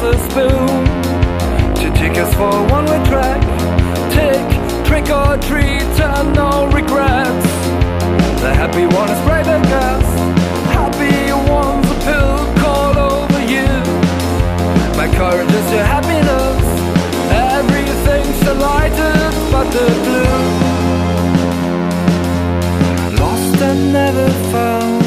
has a spoon to take us for a one-way track. Take trick or treat and no regrets. The happy one is brave and guess. Happy one's a pill call over you. My courage is your happiness. Everything's the but the blue. Lost and never found.